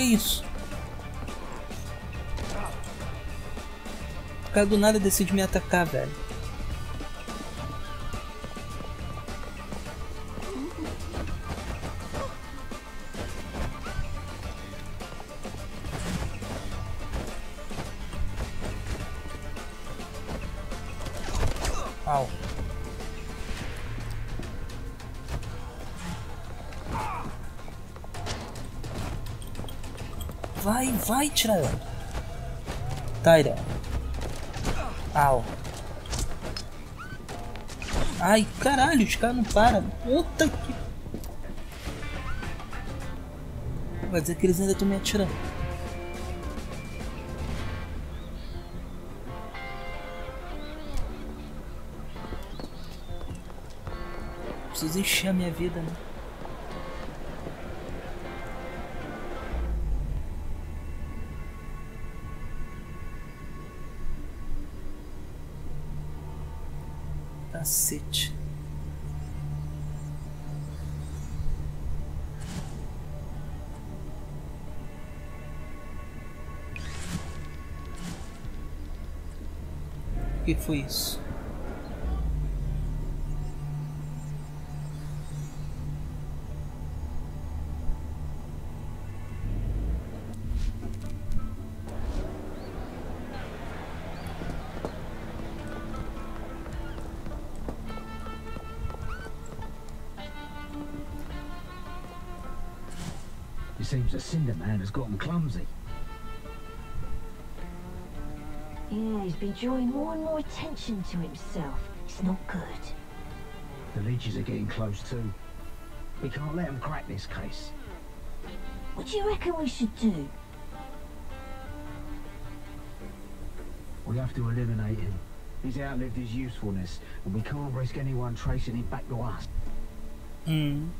Que isso? O cara do nada decide me atacar, velho. Vai, vai, Tyrion. Tyrion. Au. Ai, caralho, os caras não param. Puta que... Vai dizer que eles ainda estão me atirando. Preciso encher a minha vida, né? Foi isso? It seems the Cinder Man has gotten clumsy. Yeah, he's been drawing more and more attention to himself. It's not good. The leeches are getting close too. We can't let them crack this case. What do you reckon we should do? We have to eliminate him. He's outlived his usefulness, and we can't risk anyone tracing him back to us. Hum.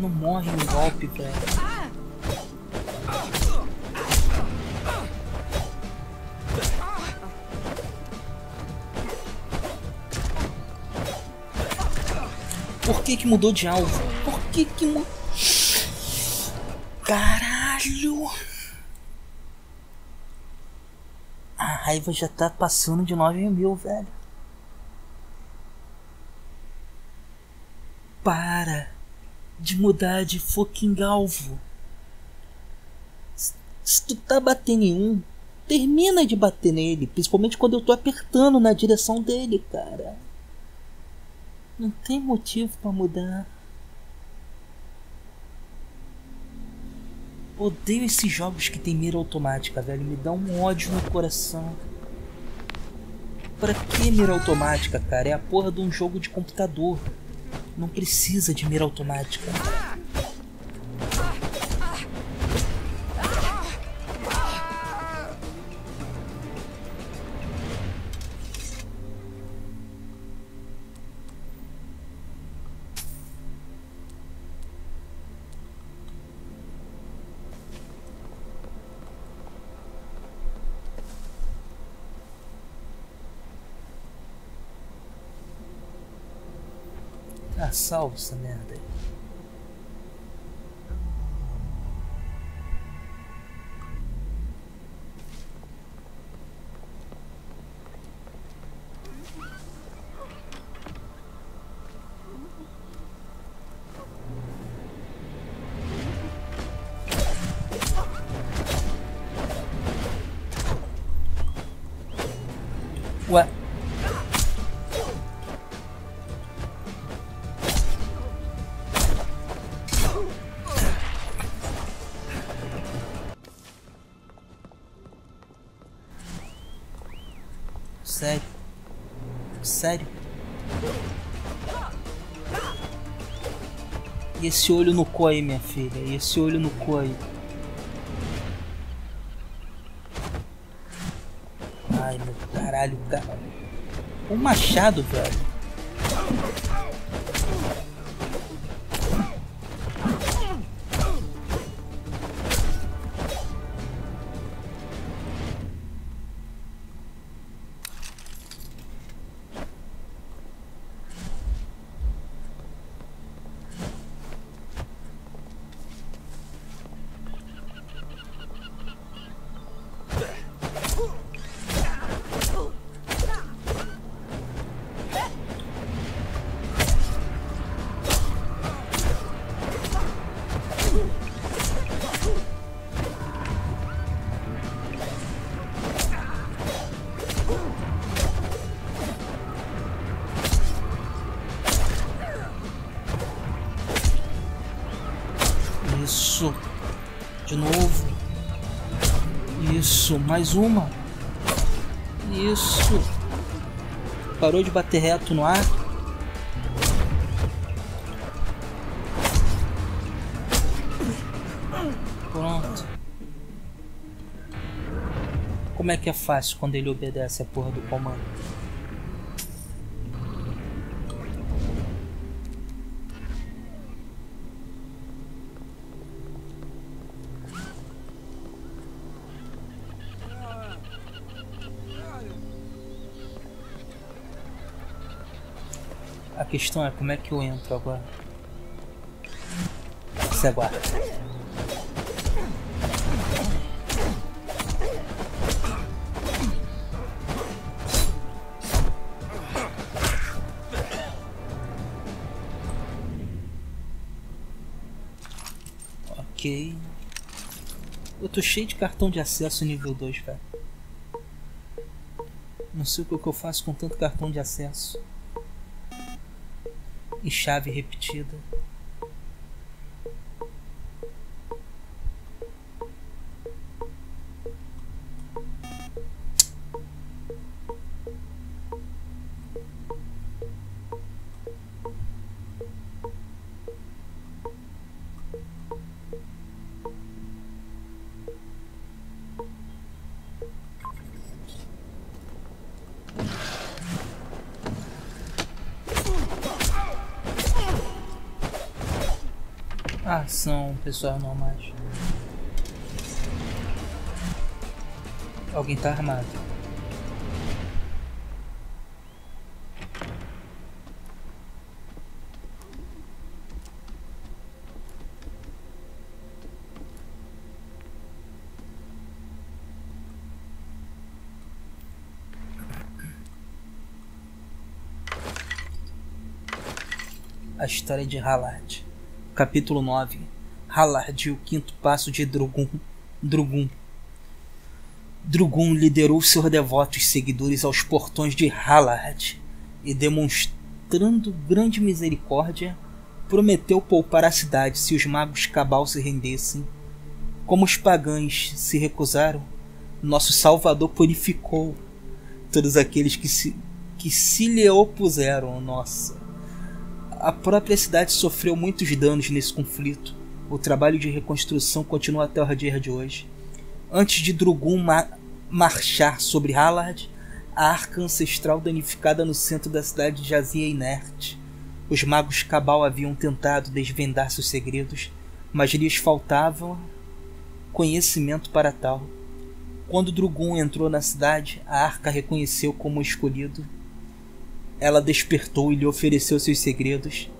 Não morre um golpe, velho. Por que que mudou de alvo? Por que que mudou? Caralho! A raiva já tá passando de 9 mil, velho. Para de mudar de fucking alvo. Se- tu tá batendo em um, termina de bater nele, principalmente quando eu tô apertando na direção dele, cara. Não tem motivo pra mudar. Odeio esses jogos que tem mira automática, velho. Me dá um ódio no coração. Pra que mira automática, cara? É a porra de um jogo de computador. Não precisa de mira automática. Ah, salva essa merda Sério? E esse olho no cu aí, minha filha. E esse olho no cu aí. Ai, meu caralho, cara. Um machado, velho. Isso. Mais uma. Isso. Parou de bater reto no ar. Pronto. Como é que é fácil quando ele obedece a porra do comando? Questão é como é que eu entro agora. Você aguarda. Ok. Eu tô cheio de cartão de acesso nível 2, velho. Não sei o que eu faço com tanto cartão de acesso e chave repetida. Pessoas normais. Alguém tá armado. A história de Halard. Capítulo 9 Halard o quinto passo de Drugun. Drugun. Drugun liderou seus devotos seguidores aos portões de Halard e, demonstrando grande misericórdia, prometeu poupar a cidade se os magos Cabal se rendessem. Como os pagãos se recusaram, nosso Salvador purificou todos aqueles que se, que se lhe opuseram. Nossa. A própria cidade sofreu muitos danos nesse conflito. O trabalho de reconstrução continua até o dia de hoje. Antes de Drugun ma marchar sobre Halard, a arca ancestral danificada no centro da cidade jazia inerte. Os magos Cabal haviam tentado desvendar seus segredos, mas lhes faltava conhecimento para tal. Quando Drugun entrou na cidade, a arca reconheceu como escolhido ela despertou e lhe ofereceu seus segredos.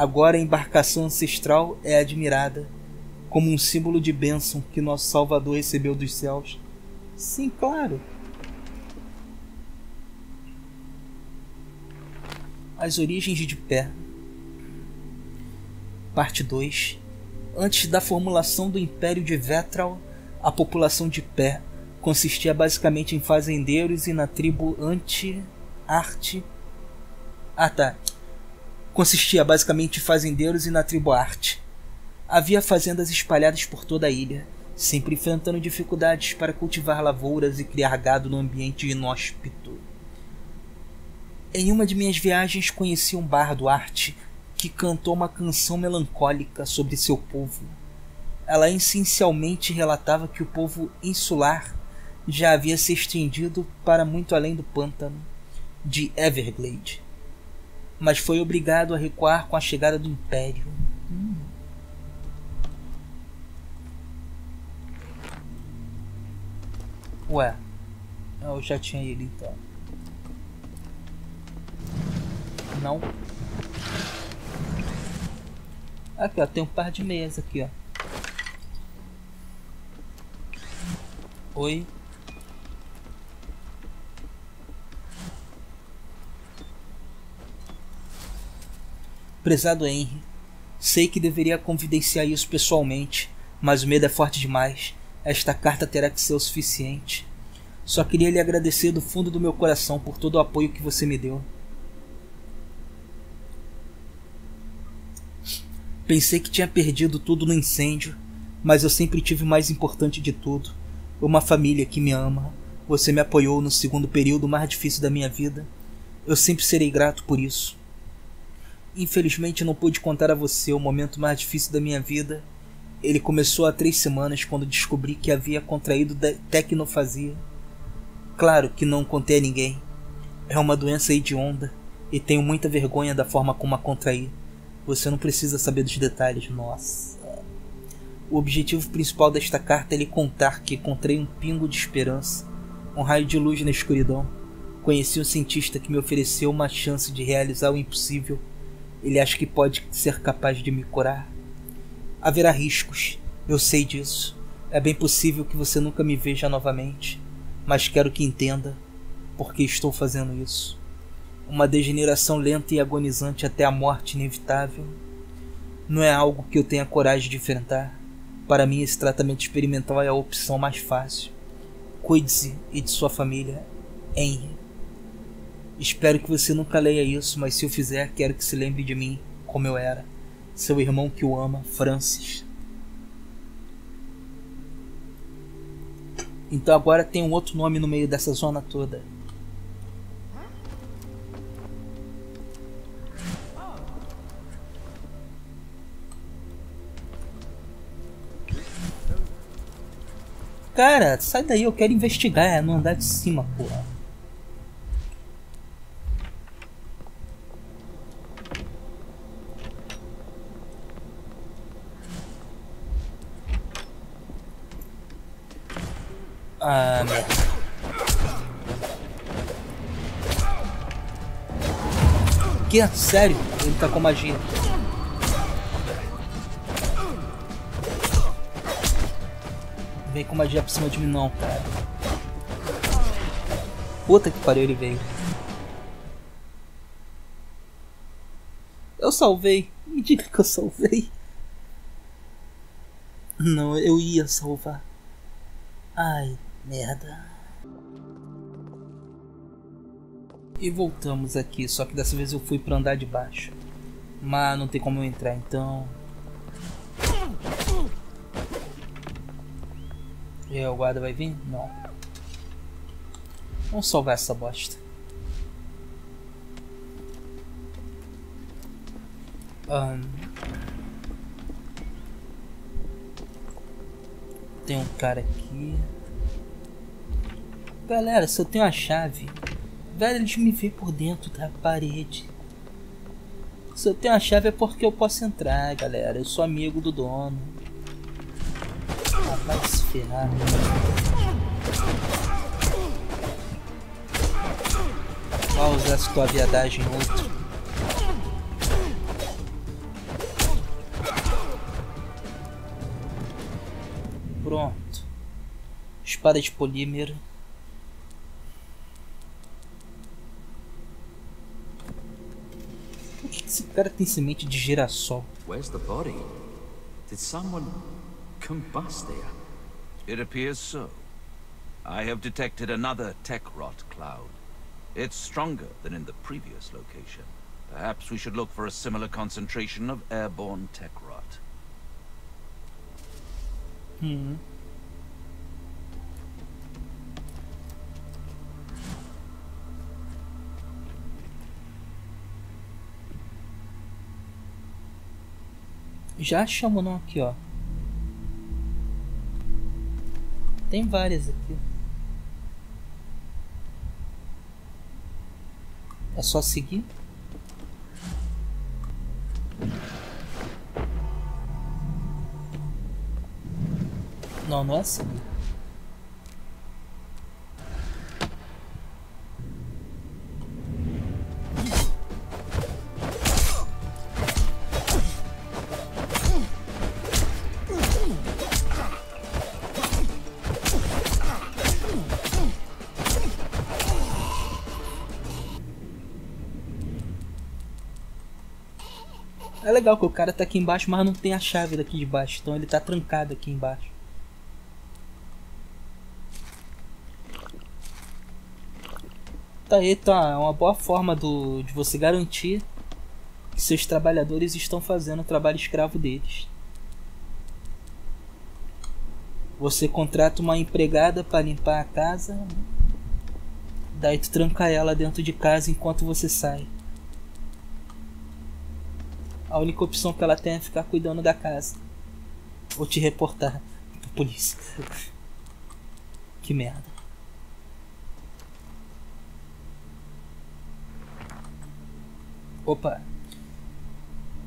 Agora a embarcação ancestral é admirada como um símbolo de bênção que nosso Salvador recebeu dos céus. Sim, claro. As origens de Pé. Parte 2. Antes da formulação do Império de Vetral, a população de Pé consistia basicamente em fazendeiros e na tribo anti-arte ah, tá. Consistia basicamente de fazendeiros e na tribo arte. Havia fazendas espalhadas por toda a ilha, sempre enfrentando dificuldades para cultivar lavouras e criar gado no ambiente inóspito. Em uma de minhas viagens conheci um bardo arte que cantou uma canção melancólica sobre seu povo. Ela essencialmente relatava que o povo insular já havia se estendido para muito além do pântano de Everglade, mas foi obrigado a recuar com a chegada do Império. Hum. Ué, eu já tinha ele então. Não. Aqui ó, tem um par de meias aqui ó. Oi. Prezado Henry, sei que deveria confidenciar isso pessoalmente, mas o medo é forte demais. Esta carta terá que ser o suficiente. Só queria lhe agradecer do fundo do meu coração por todo o apoio que você me deu. Pensei que tinha perdido tudo no incêndio, mas eu sempre tive o mais importante de tudo: uma família que me ama. Você me apoiou no segundo período mais difícil da minha vida. Eu sempre serei grato por isso. Infelizmente não pude contar a você o momento mais difícil da minha vida. Ele começou há três semanas quando descobri que havia contraído tecnofasia. Claro que não contei a ninguém. É uma doença hedionda e tenho muita vergonha da forma como a contraí. Você não precisa saber dos detalhes, nossa. O objetivo principal desta carta é lhe contar que encontrei um pingo de esperança, um raio de luz na escuridão. Conheci um cientista que me ofereceu uma chance de realizar o impossível ele acha que pode ser capaz de me curar. Haverá riscos, eu sei disso. É bem possível que você nunca me veja novamente, mas quero que entenda por que estou fazendo isso. Uma degeneração lenta e agonizante até a morte inevitável não é algo que eu tenha coragem de enfrentar. Para mim, esse tratamento experimental é a opção mais fácil. Cuide-se e de sua família, Henry. Espero que você nunca leia isso, mas se eu fizer, quero que se lembre de mim como eu era. Seu irmão que o ama, Francis. Então agora tem um outro nome no meio dessa zona toda. Cara, sai daí, eu quero investigar é no andar de cima, porra. Ah, merda. Que? Sério? Ele tá com magia. Vem com magia por cima de mim não, cara. Puta que pariu, ele veio. Eu salvei. Me diga que eu salvei. Não, eu ia salvar. Ai, Merda. E voltamos aqui, só que dessa vez eu fui para andar de baixo. Mas não tem como eu entrar, então... E aí, o guarda vai vir? Não. Vamos salvar essa bosta. Um... Tem um cara aqui. Galera, se eu tenho a chave, velho, eles me vê por dentro da parede. Se eu tenho a chave é porque eu posso entrar, galera. Eu sou amigo do dono. Ah, vai se ferrar. Usar essa tua viadagem outro. Pronto. Espada de polímero. Cara tem semente de girassol. Where's the body? Did someone combust there? It appears so. I have detected another tech rot cloud. It's stronger than in the previous location. Perhaps we should look for a similar concentration of airborne tech rot. Hmm. Já achamos não aqui, ó. Tem várias aqui. É só seguir. Não, não é seguir. Legal que o cara tá aqui embaixo, mas não tem a chave daqui de baixo. Então ele tá trancado aqui embaixo. Tá aí, tá. É uma boa forma do, de você garantir que seus trabalhadores estão fazendo o trabalho escravo deles. Você contrata uma empregada para limpar a casa, daí tu tranca ela dentro de casa enquanto você sai. A única opção que ela tem é ficar cuidando da casa. Ou te reportar pra polícia. que merda. Opa.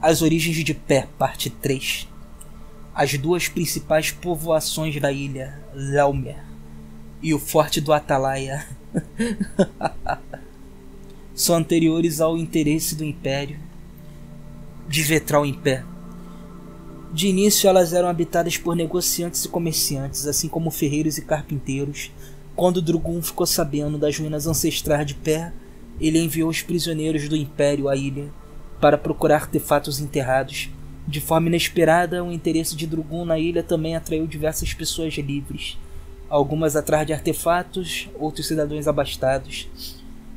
As origens de Pé, parte 3. As duas principais povoações da ilha, Lelmer e o Forte do Atalaia, são anteriores ao interesse do Império de Vetral em pé. De início, elas eram habitadas por negociantes e comerciantes, assim como ferreiros e carpinteiros. Quando Drugun ficou sabendo das ruínas ancestrais de pé, ele enviou os prisioneiros do Império à ilha para procurar artefatos enterrados. De forma inesperada, o interesse de Drugun na ilha também atraiu diversas pessoas livres, algumas atrás de artefatos, outros cidadãos abastados.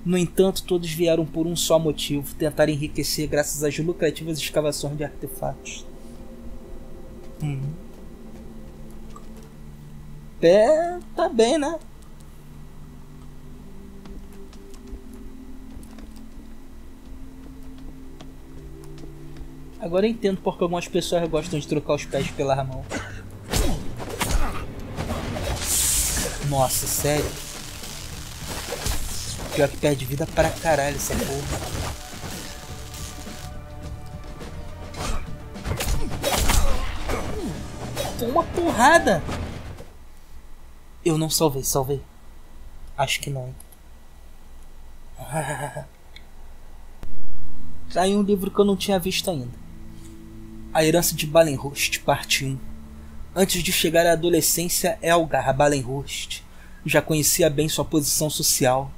No entanto, todos vieram por um só motivo: tentar enriquecer graças às lucrativas escavações de artefatos. Hum. Pé tá bem, né? Agora eu entendo porque algumas pessoas gostam de trocar os pés pela mão. Nossa, sério? Pior que perde vida pra caralho essa porra. Uma porrada! Eu não salvei, salvei. Acho que não. Tá aí um livro que eu não tinha visto ainda. A Herança de Balenhurst, parte 1. Antes de chegar à adolescência, Elgar Balenhurst já conhecia bem sua posição social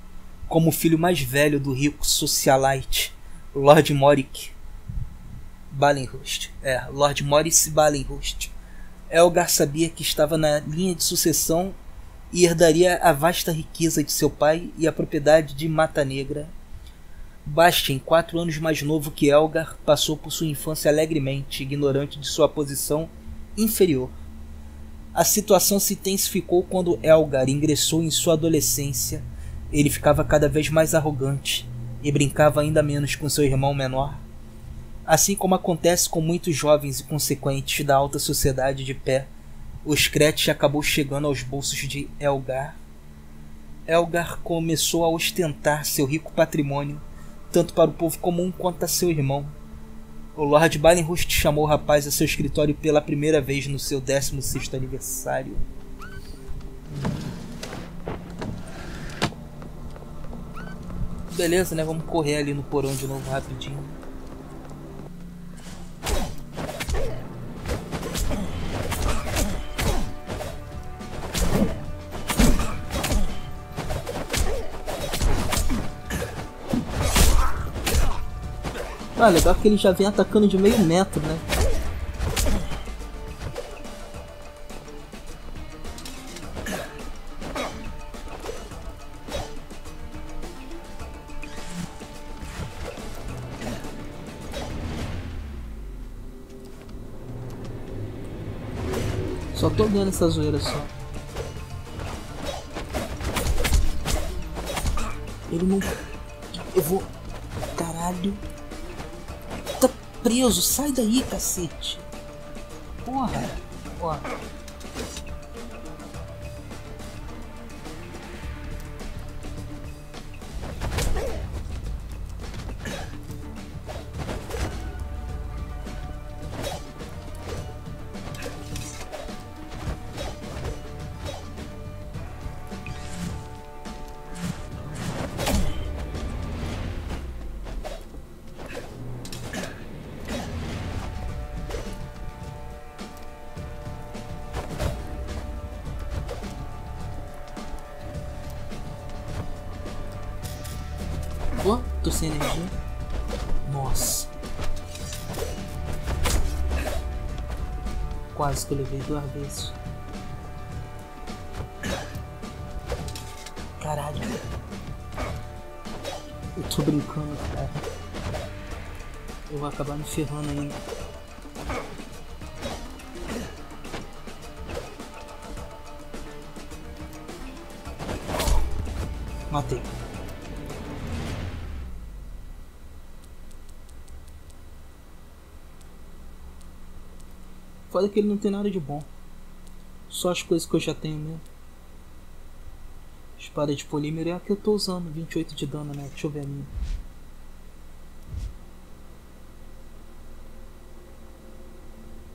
como o filho mais velho do rico socialite Lord Morik Balenhurst. É, Lord Morris Balenhurst. Elgar sabia que estava na linha de sucessão e herdaria a vasta riqueza de seu pai e a propriedade de Mata Negra. Bastien, quatro anos mais novo que Elgar, passou por sua infância alegremente, ignorante de sua posição inferior. A situação se intensificou quando Elgar ingressou em sua adolescência ele ficava cada vez mais arrogante e brincava ainda menos com seu irmão menor. Assim como acontece com muitos jovens e consequentes da alta sociedade de pé, o Scratch acabou chegando aos bolsos de Elgar. Elgar começou a ostentar seu rico patrimônio, tanto para o povo comum quanto a seu irmão. O Lord Balenhurst chamou o rapaz a seu escritório pela primeira vez no seu 16º aniversário. Beleza, né? Vamos correr ali no porão de novo rapidinho. Ah, legal que ele já vem atacando de meio metro, né? Vendo essa zoeira só. Ele não. Eu vou. Caralho. Tá preso, sai daí, cacete. Porra! Ó. tô sem energia. Nossa. Quase que eu levei duas vezes. Caralho. Eu tô brincando, cara. Eu vou acabar me ferrando ainda. Matei. Foda que ele não tem nada de bom. Só as coisas que eu já tenho mesmo. Espada de polímero é a que eu tô usando. 28 de dano, né? Deixa eu ver a minha.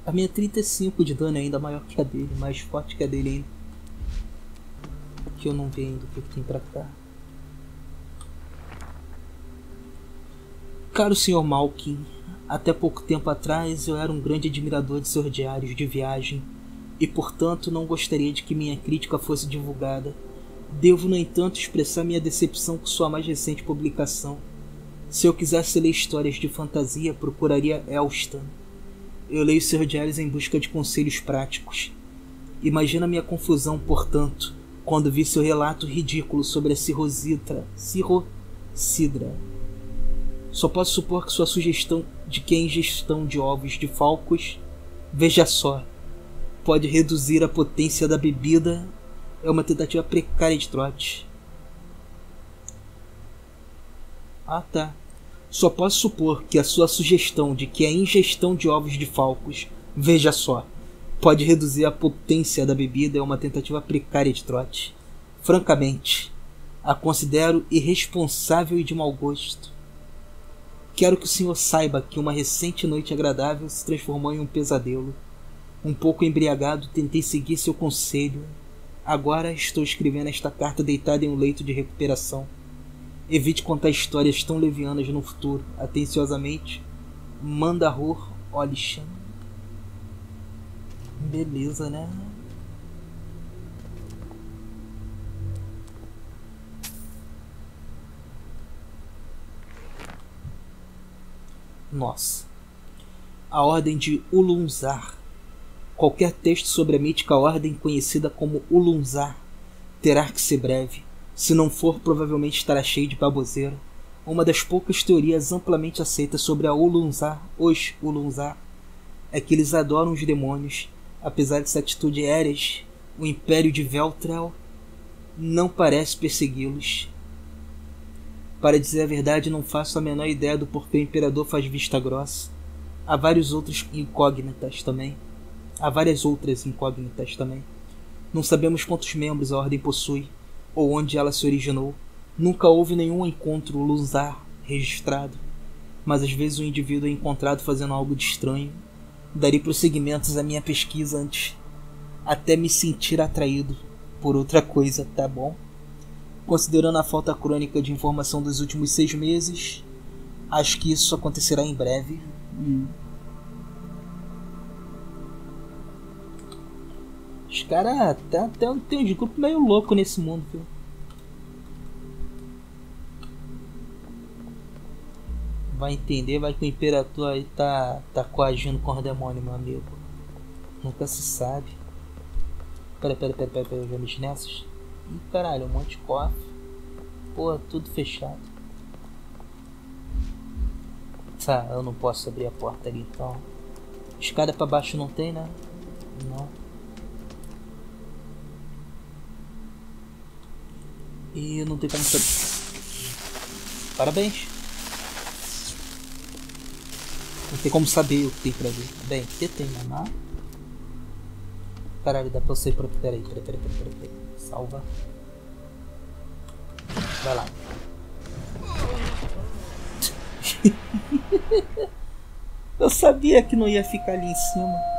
A minha 35 de dano é ainda maior que a dele. Mais forte que a dele ainda. Que eu não vi ainda o que, tem pra cá. Caro Sr. Malkin, até pouco tempo atrás eu era um grande admirador de seus diários de viagem e, portanto, não gostaria de que minha crítica fosse divulgada. Devo, no entanto, expressar minha decepção com sua mais recente publicação. Se eu quisesse ler histórias de fantasia, procuraria Elstan. Eu leio seus diários em busca de conselhos práticos. Imagina minha confusão, portanto, quando vi seu relato ridículo sobre a cirrositra, cirrocidra. Só posso supor que sua sugestão de que a ingestão de ovos de falcos, veja só, pode reduzir a potência da bebida é uma tentativa precária de trote. Ah tá. Só posso supor que a sua sugestão de que a ingestão de ovos de falcos, veja só, pode reduzir a potência da bebida é uma tentativa precária de trote. Francamente, a considero irresponsável e de mau gosto. Quero que o senhor saiba que uma recente noite agradável se transformou em um pesadelo. Um pouco embriagado, tentei seguir seu conselho. Agora estou escrevendo esta carta deitada em um leito de recuperação. Evite contar histórias tão levianas no futuro. Atenciosamente, Mandahor Olishan. Beleza, né? Nossa. A Ordem de Ulunzar. Qualquer texto sobre a mítica ordem conhecida como Ulunzar terá que ser breve. Se não for, provavelmente estará cheio de baboseira. Uma das poucas teorias amplamente aceitas sobre a Ulunzar, os Ulunzar, é que eles adoram os demônios. Apesar dessa atitude Eres, o Império de Veltrel não parece persegui-los. Para dizer a verdade, não faço a menor ideia do porquê o Imperador faz vista grossa. Há vários outros incógnitas também. Há várias outras incógnitas também. Não sabemos quantos membros a Ordem possui, ou onde ela se originou. Nunca houve nenhum encontro luzar registrado, mas às vezes o indivíduo é encontrado fazendo algo de estranho. Darei prosseguimentos à minha pesquisa antes, até me sentir atraído por outra coisa, tá bom? Considerando a falta crônica de informação dos últimos seis meses, acho que isso acontecerá em breve. Hum. Os caras tá, tá, tem um grupo meio louco nesse mundo, viu? Vai entender, vai que o Imperador aí tá, tá coagindo com o demônio, meu amigo. Nunca se sabe. Pera, pera, pera, pera, pera eu já mexi nessas? Ih, caralho, um monte de cofre. Pô, tudo fechado. Tá, eu não posso abrir a porta ali então. Escada pra baixo não tem, né? Não. E não tem como saber. Parabéns. Não tem como saber o que tem pra ver. Bem, que tem, mamar. Caralho, dá pra ir pra. Peraí, peraí, peraí, peraí, peraí. peraí. Salva. Vai lá. Eu sabia que não ia ficar ali em cima.